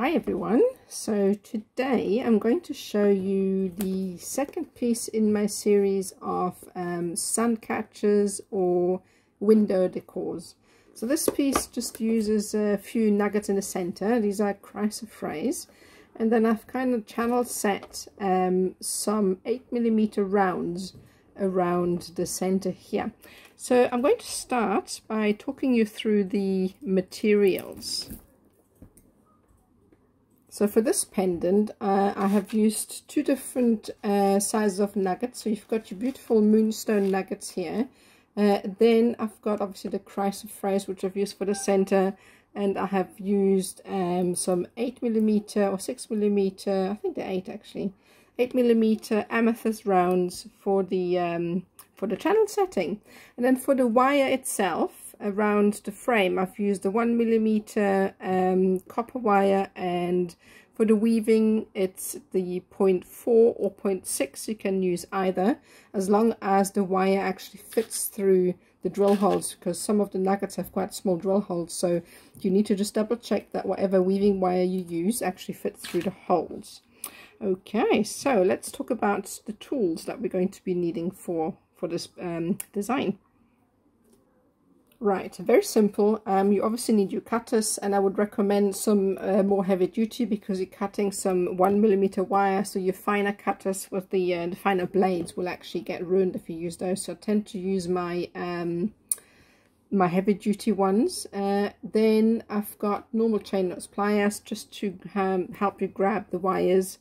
Hi everyone, so today I'm going to show you the second piece in my series of um, sun catchers or window decors. So this piece just uses a few nuggets in the center, these are chrysoprase, and then I've kind of channel set um, some 8mm rounds around the center here. So I'm going to start by talking you through the materials. So for this pendant, uh, I have used two different uh, sizes of nuggets. So you've got your beautiful moonstone nuggets here. Uh, then I've got obviously the chrysoprase, which I've used for the center. And I have used um, some 8 millimeter or 6 millimeter, I think they're 8 actually, 8 millimeter amethyst rounds for the, um, for the channel setting. And then for the wire itself, around the frame. I've used the one millimeter um, copper wire and for the weaving it's the 0.4 or 0.6 you can use either as long as the wire actually fits through the drill holes because some of the nuggets have quite small drill holes so you need to just double check that whatever weaving wire you use actually fits through the holes. Okay so let's talk about the tools that we're going to be needing for for this um, design Right, very simple. Um, you obviously need your cutters and I would recommend some uh, more heavy duty because you're cutting some one millimeter wire. So your finer cutters with the, uh, the finer blades will actually get ruined if you use those. So I tend to use my um, my heavy duty ones. Uh, then I've got normal chain nose pliers just to um, help you grab the wires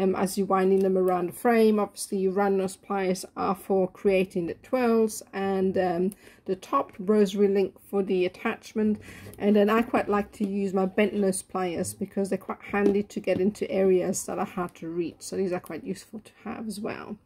um, as you're winding them around the frame. Obviously your nose pliers are for creating the twirls and um, the top rosary link for the attachment and then I quite like to use my bent nose pliers because they're quite handy to get into areas that are hard to reach so these are quite useful to have as well.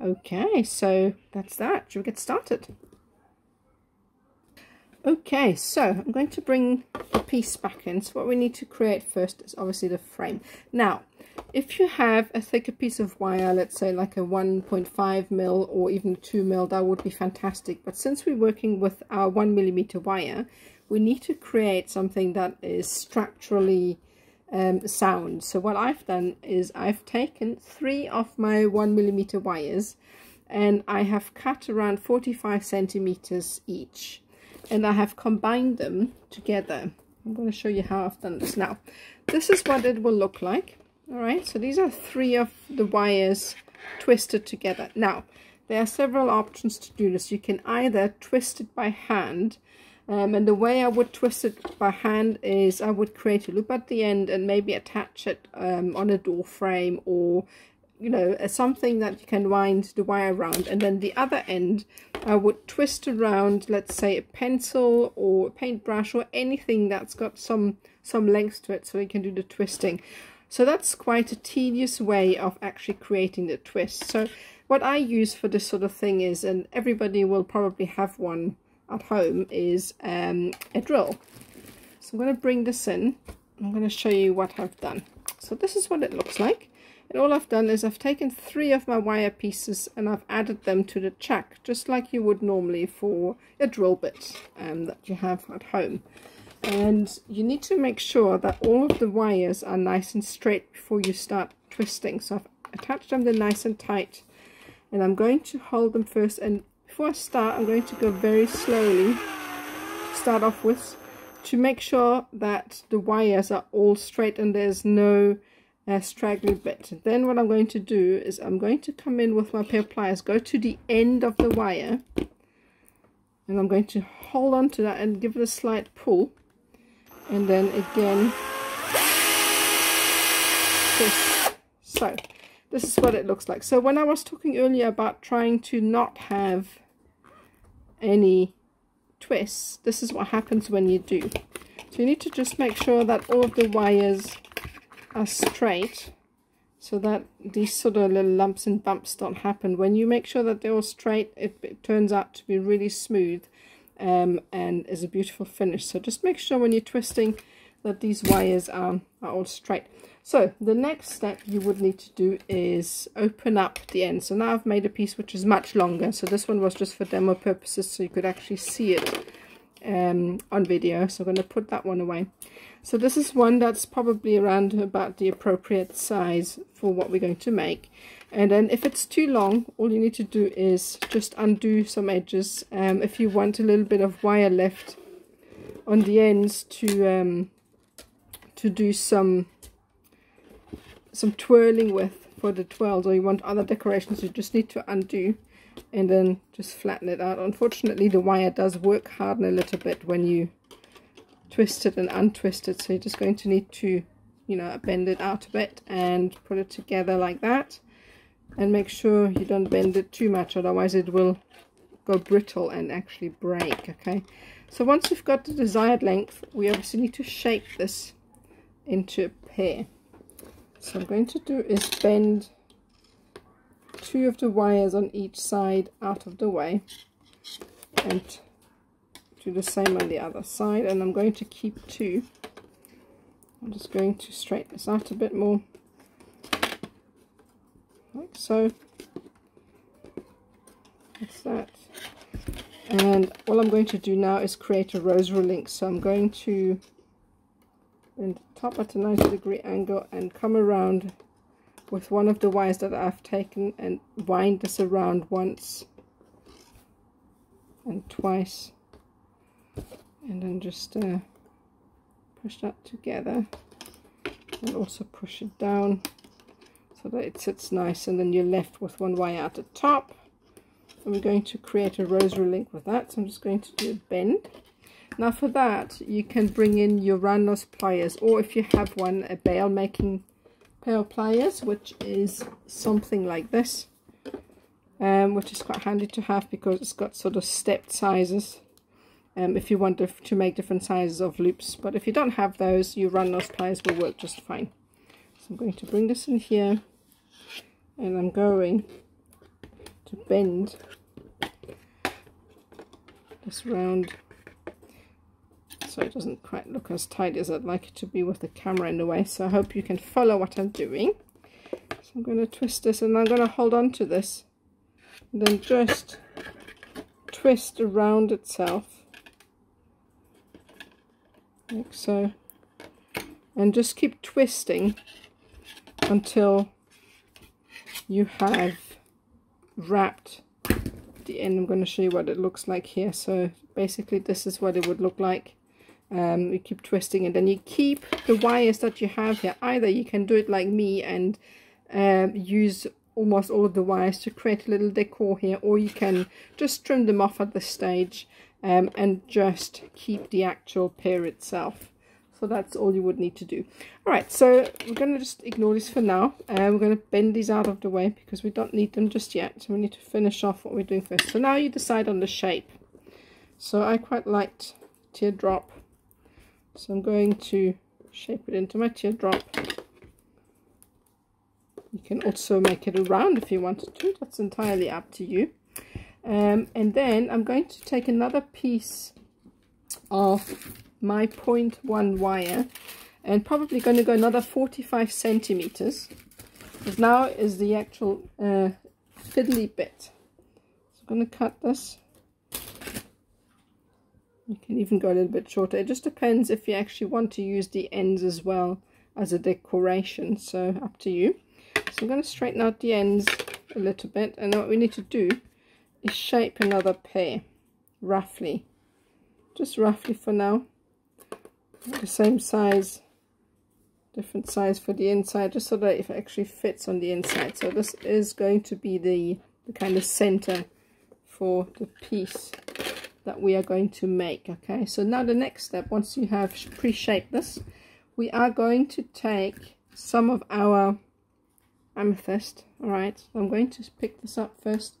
Okay so that's that. Should we get started? Okay, so I'm going to bring the piece back in. So what we need to create first is obviously the frame. Now, if you have a thicker piece of wire, let's say like a 1.5 mil or even 2 mil, that would be fantastic. But since we're working with our 1 millimeter wire, we need to create something that is structurally um, sound. So what I've done is I've taken three of my 1 millimeter wires and I have cut around 45 centimeters each and I have combined them together. I'm going to show you how I've done this now. This is what it will look like. Alright, so these are three of the wires twisted together. Now, there are several options to do this. You can either twist it by hand, um, and the way I would twist it by hand is I would create a loop at the end and maybe attach it um, on a door frame or you know, something that you can wind the wire around. And then the other end, I would twist around, let's say a pencil or a paintbrush or anything that's got some, some length to it so we can do the twisting. So that's quite a tedious way of actually creating the twist. So what I use for this sort of thing is, and everybody will probably have one at home, is um, a drill. So I'm going to bring this in. I'm going to show you what I've done. So this is what it looks like. And all I've done is I've taken three of my wire pieces and I've added them to the chuck, just like you would normally for a drill bit um, that you have at home. And you need to make sure that all of the wires are nice and straight before you start twisting. So I've attached them, they're nice and tight. And I'm going to hold them first. And before I start, I'm going to go very slowly, start off with, to make sure that the wires are all straight and there's no a straggly bit. Then what I'm going to do is I'm going to come in with my pair of pliers, go to the end of the wire, and I'm going to hold on to that and give it a slight pull. And then again, twist. So, this is what it looks like. So when I was talking earlier about trying to not have any twists, this is what happens when you do. So you need to just make sure that all of the wires are straight so that these sort of little lumps and bumps don't happen. When you make sure that they're all straight, it, it turns out to be really smooth um, and is a beautiful finish. So just make sure when you're twisting that these wires are, are all straight. So the next step you would need to do is open up the end. So now I've made a piece which is much longer. So this one was just for demo purposes so you could actually see it um, on video so I'm going to put that one away. So this is one that's probably around about the appropriate size for what we're going to make. And then if it's too long all you need to do is just undo some edges. Um, if you want a little bit of wire left on the ends to um, to do some some twirling with for the twirls or you want other decorations you just need to undo and then just flatten it out. Unfortunately the wire does work harden a little bit when you twist it and untwist it. So you're just going to need to you know bend it out a bit and put it together like that. And make sure you don't bend it too much otherwise it will go brittle and actually break okay? So once you've got the desired length we obviously need to shape this into a pear so I'm going to do is bend two of the wires on each side out of the way. And do the same on the other side. And I'm going to keep two. I'm just going to straighten this out a bit more. Like so. That's that. And all I'm going to do now is create a rosary link. So I'm going to bend the top at a 90 degree angle and come around with one of the wires that I've taken and wind this around once and twice. And then just uh, push that together and also push it down so that it sits nice. And then you're left with one wire at the top. And we're going to create a rosary link with that. So I'm just going to do a bend. Now for that you can bring in your round nose pliers or if you have one a bail making pair of pliers which is something like this um, which is quite handy to have because it's got sort of stepped sizes um, if you want to, to make different sizes of loops. But if you don't have those your round nose pliers will work just fine. So I'm going to bring this in here and I'm going to bend this round so it doesn't quite look as tight as I'd like it to be with the camera in the way. So I hope you can follow what I'm doing. So I'm going to twist this and I'm going to hold on to this. And then just twist around itself. Like so. And just keep twisting until you have wrapped the end. I'm going to show you what it looks like here. So basically this is what it would look like um, you keep twisting and then you keep the wires that you have here. Either you can do it like me and um, use almost all of the wires to create a little decor here or you can just trim them off at this stage um, and just keep the actual pear itself. So that's all you would need to do. All right so we're going to just ignore this for now. Uh, we're going to bend these out of the way because we don't need them just yet. So we need to finish off what we're doing first. So now you decide on the shape. So I quite liked teardrop so I'm going to shape it into my teardrop. You can also make it a round if you wanted to. That's entirely up to you. Um, and then I'm going to take another piece of my 0.1 wire and probably going to go another 45 centimeters. Because now is the actual uh, fiddly bit. So I'm going to cut this you can even go a little bit shorter. It just depends if you actually want to use the ends as well as a decoration. So up to you. So I'm going to straighten out the ends a little bit. And what we need to do is shape another pear roughly. Just roughly for now. The same size different size for the inside just so that it actually fits on the inside so this is going to be the, the kind of center for the piece that we are going to make okay? So now the next step once you have pre-shaped this we are going to take some of our amethyst all right i'm going to pick this up first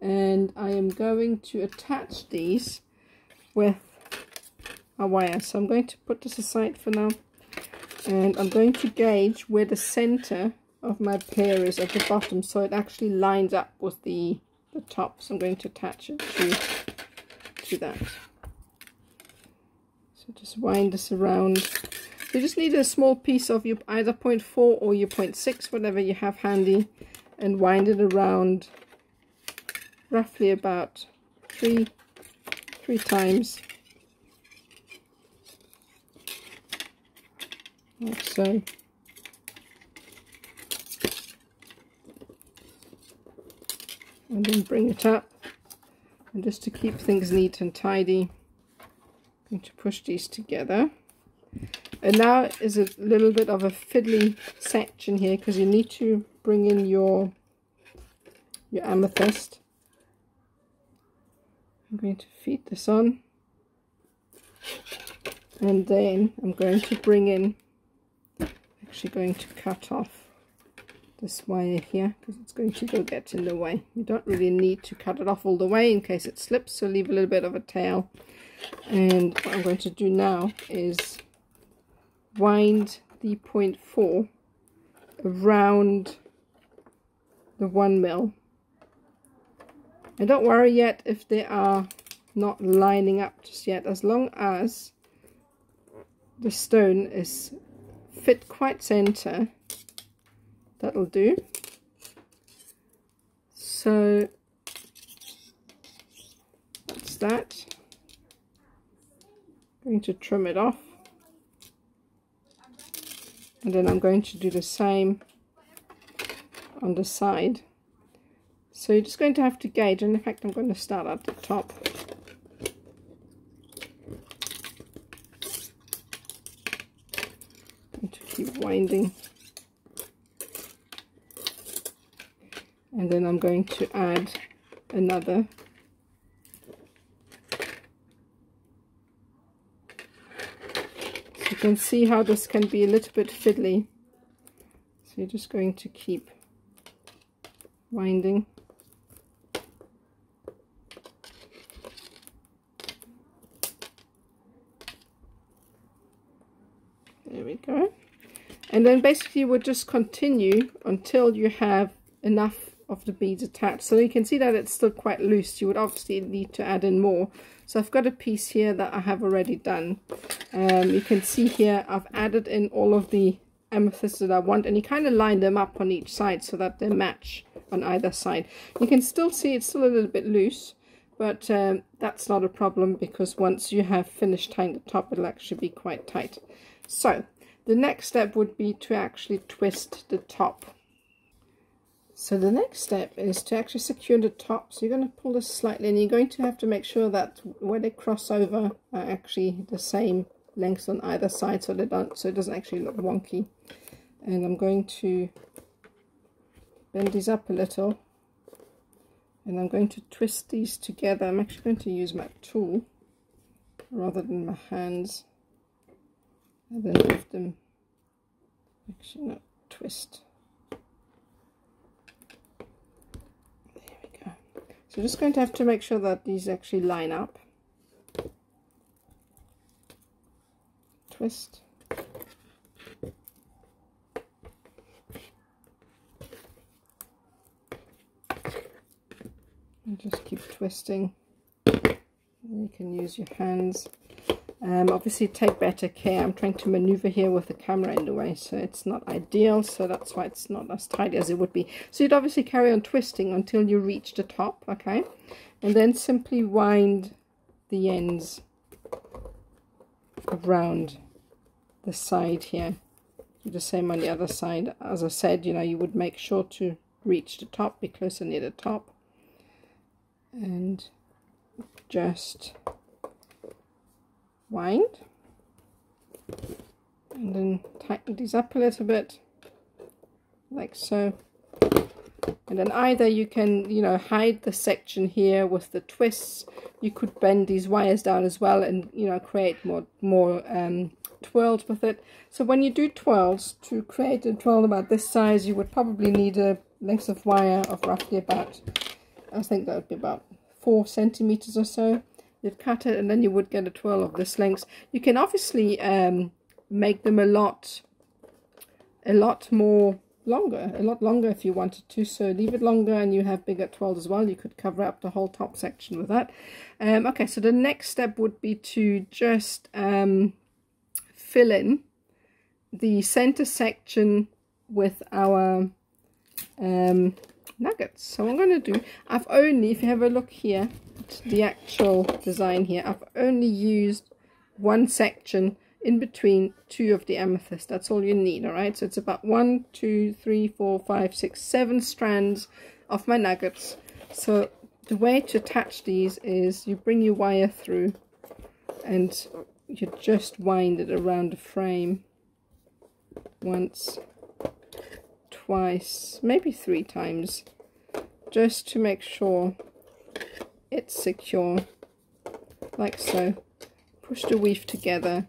and i am going to attach these with a wire. So i'm going to put this aside for now and i'm going to gauge where the center of my pear is at the bottom so it actually lines up with the the top. So i'm going to attach it to do that. So just wind this around. You just need a small piece of your either 0.4 or your 0.6, whatever you have handy, and wind it around roughly about three, three times. Like so. And then bring it up. And just to keep things neat and tidy, I'm going to push these together. And now is a little bit of a fiddly section here because you need to bring in your your amethyst. I'm going to feed this on and then I'm going to bring in actually going to cut off this wire here because it's going to go get in the way. You don't really need to cut it off all the way in case it slips so leave a little bit of a tail. And what I'm going to do now is wind the point four around the one mil. And don't worry yet if they are not lining up just yet. As long as the stone is fit quite center that'll do. So that's that. I'm going to trim it off. And then I'm going to do the same on the side. So you're just going to have to gauge. And in fact I'm going to start at the top. To keep winding and then I'm going to add another. So you can see how this can be a little bit fiddly. So you're just going to keep winding. There we go. And then basically would just continue until you have enough of the beads attached. So you can see that it's still quite loose. You would obviously need to add in more. So I've got a piece here that I have already done. Um, you can see here I've added in all of the amethysts that I want and you kind of line them up on each side so that they match on either side. You can still see it's still a little bit loose but um, that's not a problem because once you have finished tying the top it'll actually be quite tight. So the next step would be to actually twist the top. So the next step is to actually secure the top. So you're going to pull this slightly and you're going to have to make sure that where they cross over are actually the same lengths on either side so they don't so it doesn't actually look wonky. And I'm going to bend these up a little and I'm going to twist these together. I'm actually going to use my tool rather than my hands and then lift them actually not twist there we go so just going to have to make sure that these actually line up. Twist. And just keep twisting. You can use your hands um, obviously take better care. I'm trying to maneuver here with the camera in the way, so it's not ideal, so that's why it's not as tight as it would be. So you'd obviously carry on twisting until you reach the top, okay? And then simply wind the ends around the side here. Do the same on the other side. As I said, you know, you would make sure to reach the top, be closer near the top. And just wind. And then tighten these up a little bit like so. And then either you can you know hide the section here with the twists. You could bend these wires down as well and you know create more more um, twirls with it. So when you do twirls to create a twirl about this size you would probably need a length of wire of roughly about I think that would be about four centimeters or so you'd cut it and then you would get a twirl of this length. You can obviously um, make them a lot, a lot more longer, a lot longer if you wanted to. So leave it longer and you have bigger twirls as well. You could cover up the whole top section with that. Um, okay, so the next step would be to just um, fill in the center section with our um, nuggets. So I'm going to do, I've only, if you have a look here, the actual design here, I've only used one section in between two of the amethyst. That's all you need, all right? So it's about one, two, three, four, five, six, seven strands of my nuggets. So the way to attach these is you bring your wire through and you just wind it around the frame once, twice, maybe three times, just to make sure it's secure, like so. Push the weave together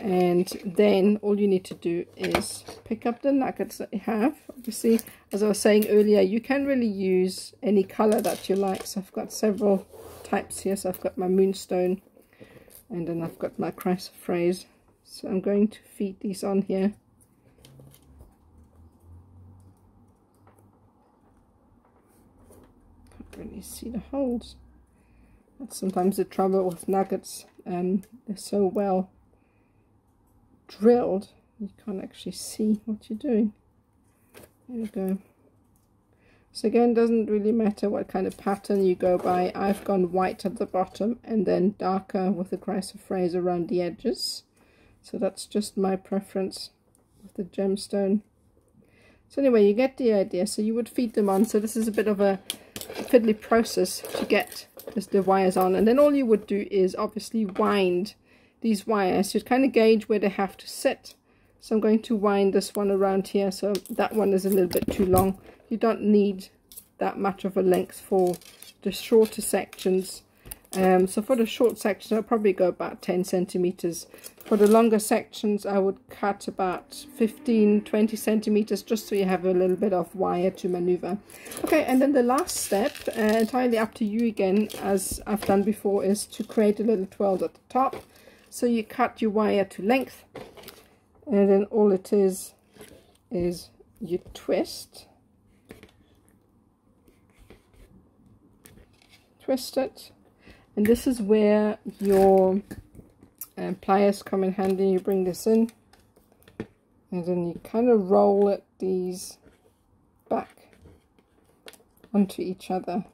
and then all you need to do is pick up the nuggets that you have. Obviously as I was saying earlier you can really use any color that you like. So I've got several types here. So I've got my moonstone and then I've got my chrysoprase so I'm going to feed these on here. Can't really see the holes sometimes the trouble with nuggets um, they're so well drilled, you can't actually see what you're doing. There we go. So again, doesn't really matter what kind of pattern you go by. I've gone white at the bottom and then darker with the chrysoprase around the edges. So that's just my preference with the gemstone. So anyway, you get the idea. So you would feed them on. So this is a bit of a fiddly process to get the wires on. And then all you would do is obviously wind these wires to kind of gauge where they have to sit. So I'm going to wind this one around here. So that one is a little bit too long. You don't need that much of a length for the shorter sections. Um, so for the short sections, I'll probably go about 10 centimeters. For the longer sections, I would cut about 15, 20 centimeters, just so you have a little bit of wire to maneuver. Okay, and then the last step, uh, entirely up to you again, as I've done before, is to create a little twirl at the top. So you cut your wire to length and then all it is is you twist twist it and this is where your um, pliers come in handy you bring this in and then you kind of roll it these back onto each other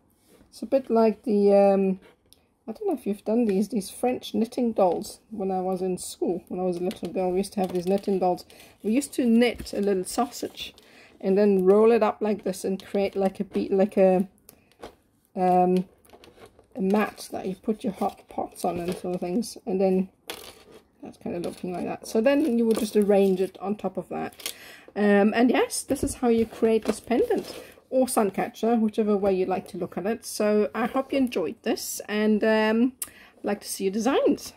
it's a bit like the um, I don't know if you've done these, these French knitting dolls when I was in school. When I was a little girl, we used to have these knitting dolls. We used to knit a little sausage and then roll it up like this and create like a beat, like a, um, a mat that you put your hot pots on and sort of things. And then that's kind of looking like that. So then you would just arrange it on top of that. Um, and yes, this is how you create this pendant or sun catcher whichever way you like to look at it. So I hope you enjoyed this and um, like to see your designs.